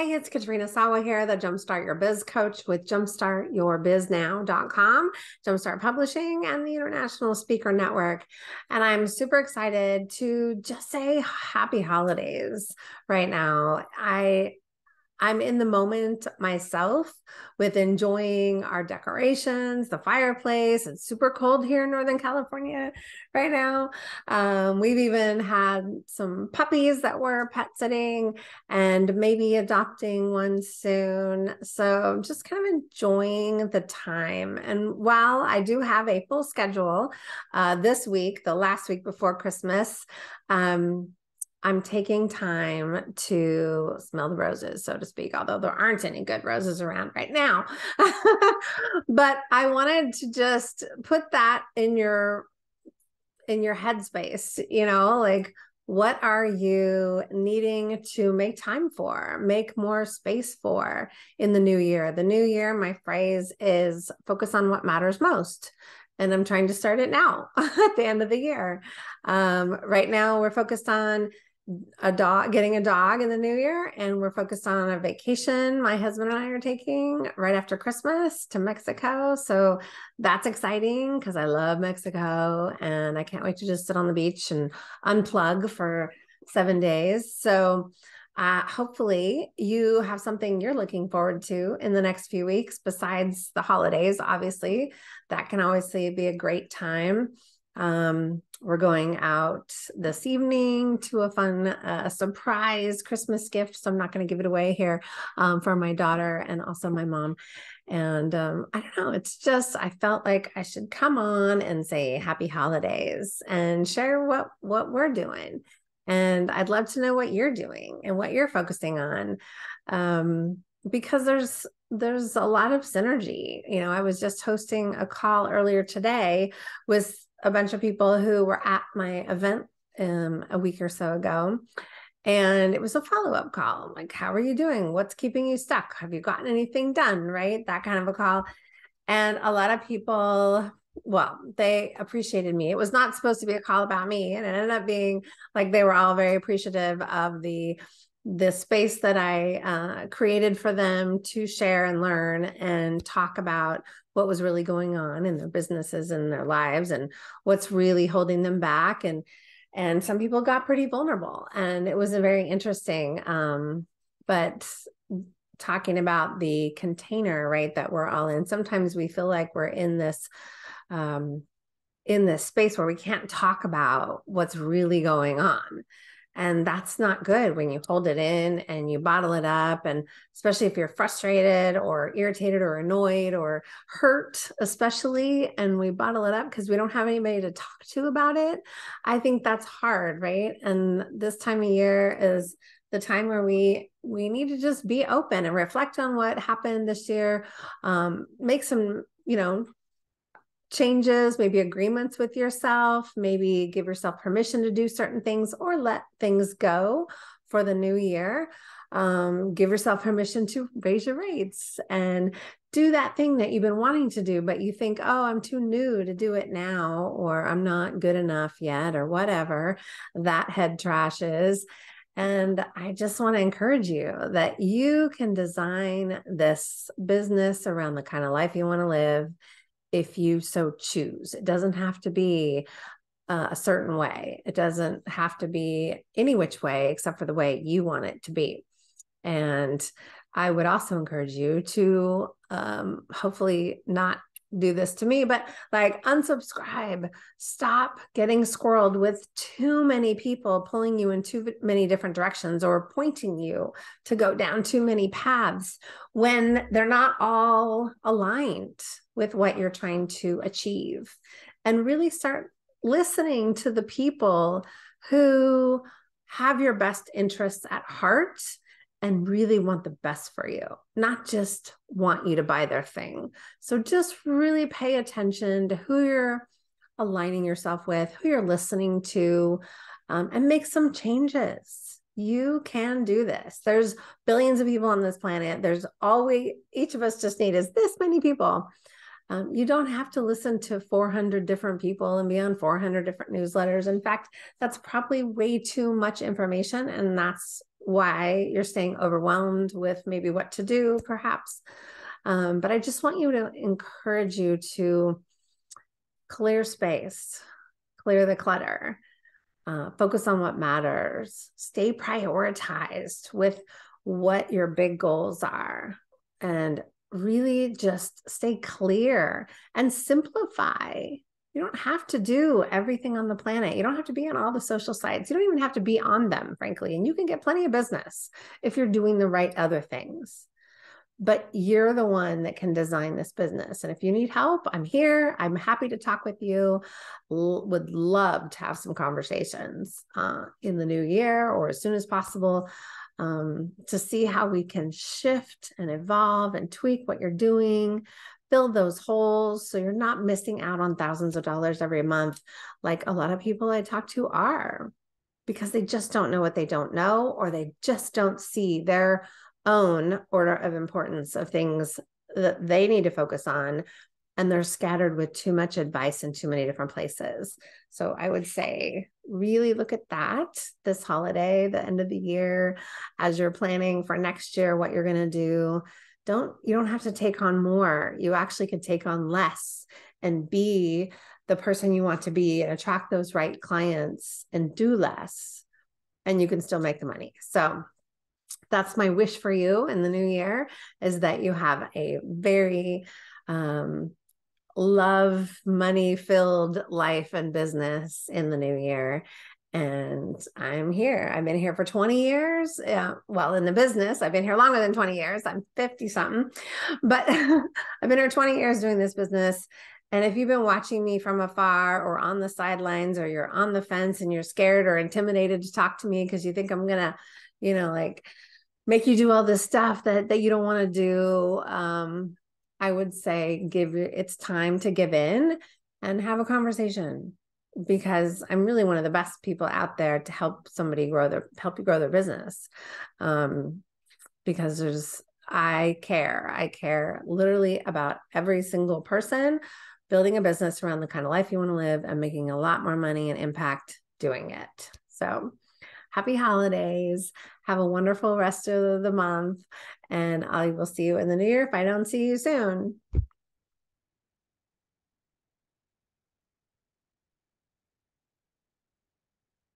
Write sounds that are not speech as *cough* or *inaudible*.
Hey, it's Katrina Sawa here, the Jumpstart Your Biz coach with jumpstartyourbiznow.com, Jumpstart Publishing, and the International Speaker Network. And I'm super excited to just say happy holidays right now. I I'm in the moment myself with enjoying our decorations, the fireplace. It's super cold here in Northern California right now. Um, we've even had some puppies that we're pet sitting and maybe adopting one soon. So just kind of enjoying the time. And while I do have a full schedule uh, this week, the last week before Christmas, um, I'm taking time to smell the roses, so to speak, although there aren't any good roses around right now. *laughs* but I wanted to just put that in your in your headspace, you know, like what are you needing to make time for, make more space for in the new year? The new year, my phrase is focus on what matters most and I'm trying to start it now *laughs* at the end of the year. Um, right now, we're focused on a dog getting a dog in the new year and we're focused on a vacation my husband and i are taking right after christmas to mexico. So that's exciting because i love mexico and i can't wait to just sit on the beach and unplug for seven days. So uh, hopefully you have something you're looking forward to in the next few weeks besides the holidays obviously. That can obviously be a great time um, we're going out this evening to a fun uh, surprise Christmas gift. So I'm not going to give it away here um, for my daughter and also my mom. And um, I don't know, it's just I felt like I should come on and say happy holidays and share what what we're doing. And I'd love to know what you're doing and what you're focusing on. Um, because there's there's a lot of synergy. You know, I was just hosting a call earlier today with a bunch of people who were at my event um, a week or so ago. And it was a follow up call. like, how are you doing? What's keeping you stuck? Have you gotten anything done? Right. That kind of a call. And a lot of people, well, they appreciated me. It was not supposed to be a call about me. And it ended up being like they were all very appreciative of the the space that I uh, created for them to share and learn and talk about what was really going on in their businesses and their lives and what's really holding them back. And and some people got pretty vulnerable and it was a very interesting um, but talking about the container right that we're all in sometimes we feel like we're in this um, in this space where we can't talk about what's really going on and that's not good when you hold it in and you bottle it up. And especially if you're frustrated or irritated or annoyed or hurt, especially, and we bottle it up because we don't have anybody to talk to about it. I think that's hard, right? And this time of year is the time where we we need to just be open and reflect on what happened this year um, make some you know changes, maybe agreements with yourself, maybe give yourself permission to do certain things or let things go for the new year. Um, give yourself permission to raise your rates and do that thing that you've been wanting to do, but you think, oh, I'm too new to do it now, or I'm not good enough yet, or whatever that head trash is. And I just want to encourage you that you can design this business around the kind of life you want to live if you so choose. It doesn't have to be uh, a certain way. It doesn't have to be any which way except for the way you want it to be. And I would also encourage you to um, hopefully not do this to me, but like unsubscribe, stop getting squirreled with too many people pulling you in too many different directions or pointing you to go down too many paths when they're not all aligned with what you're trying to achieve. And really start listening to the people who have your best interests at heart and really want the best for you, not just want you to buy their thing. So just really pay attention to who you're aligning yourself with, who you're listening to, um, and make some changes. You can do this. There's billions of people on this planet. There's always, each of us just need is this many people. Um, you don't have to listen to 400 different people and be on 400 different newsletters. In fact, that's probably way too much information. And that's why you're staying overwhelmed with maybe what to do, perhaps. Um, but I just want you to encourage you to clear space, clear the clutter, uh, focus on what matters, stay prioritized with what your big goals are, and really just stay clear and simplify. You don't have to do everything on the planet. You don't have to be on all the social sites. You don't even have to be on them, frankly. And you can get plenty of business if you're doing the right other things but you're the one that can design this business. And if you need help, I'm here. I'm happy to talk with you. L- would love to have some conversations uh, in the new year or as soon as possible um, to see how we can shift and evolve and tweak what you're doing. Fill those holes so you're not missing out on thousands of dollars every month, like a lot of people I talk to are, because they just don't know what they don't know, or they just don't see their own order of importance of things that they need to focus on and they're scattered with too much advice in too many different places. So I would say really look at that this holiday, the end of the year, as you're planning for next year, what you're going to do. Don't you don't have to take on more. You actually can take on less and be the person you want to be and attract those right clients and do less and you can still make the money. So that's my wish for you in the new year is that you have a very um, love money filled life and business in the new year and i'm here. I've been here for 20 years yeah, well in the business i've been here longer than 20 years. I'm 50 something but *laughs* i've been here 20 years doing this business. And if you've been watching me from afar or on the sidelines or you're on the fence and you're scared or intimidated to talk to me because you think i'm gonna you know like make you do all this stuff that that you don't want to do um i would say give it's time to give in and have a conversation because i'm really one of the best people out there to help somebody grow their help you grow their business um because there's i care i care literally about every single person building a business around the kind of life you want to live and making a lot more money and impact doing it so happy holidays. Have a wonderful rest of the month. And I will see you in the new year if I don't see you soon.